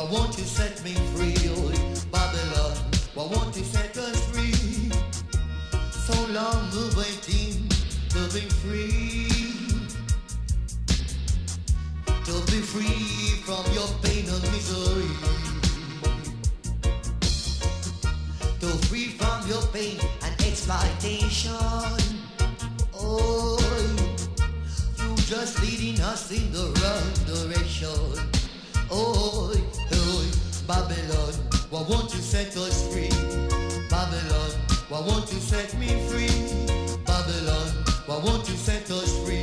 Why won't you set me free, oh, Babylon? Why won't you set us free? So long we're waiting to be free. To be free from your pain and misery. To free from your pain and exploitation. Oh, you just leading us in the wrong direction. Babylon, why won't you set us free? Babylon, why won't you set me free? Babylon, why won't you set us free?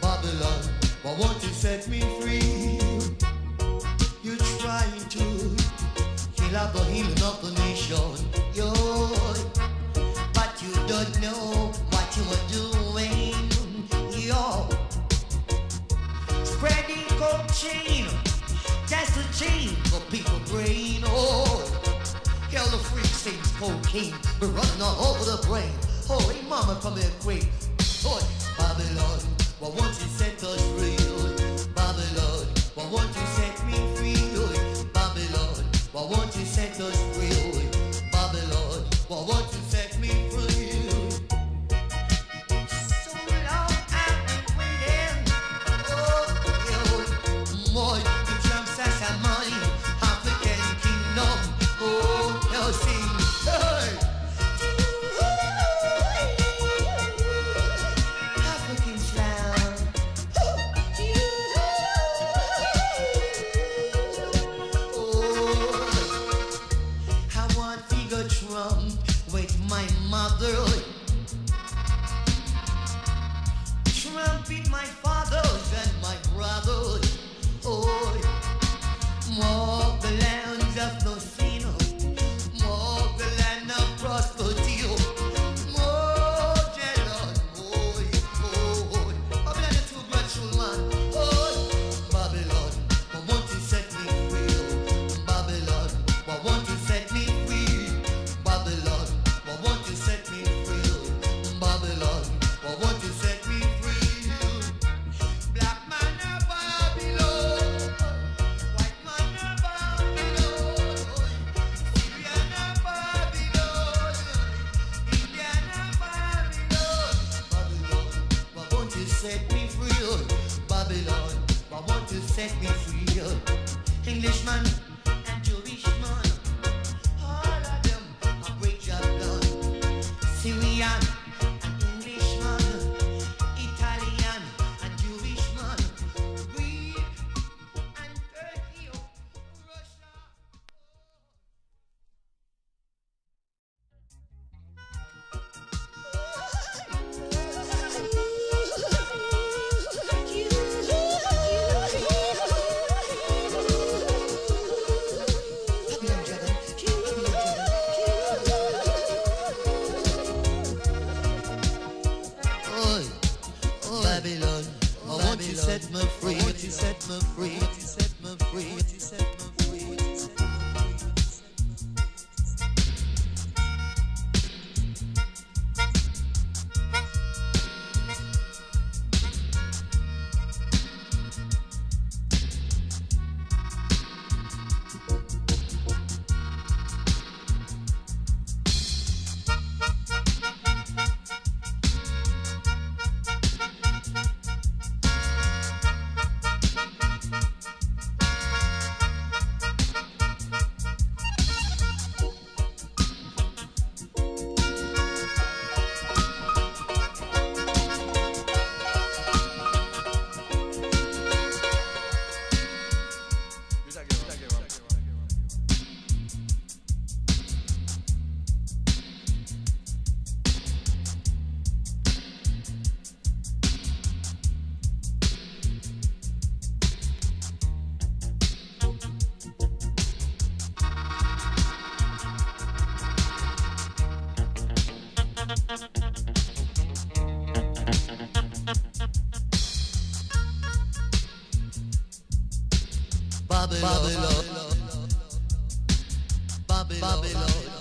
Babylon, why won't you set me free? You're trying to kill out the healing of the nation, yo. But you don't know what you are doing, cocaine, we're running all over the brain. Holy mama, come here quick. Oh, Babylon, with my mother. Why set me free? Englishman set me free? You set me free? You set me free? right. Babylon. Babylon. Babylon.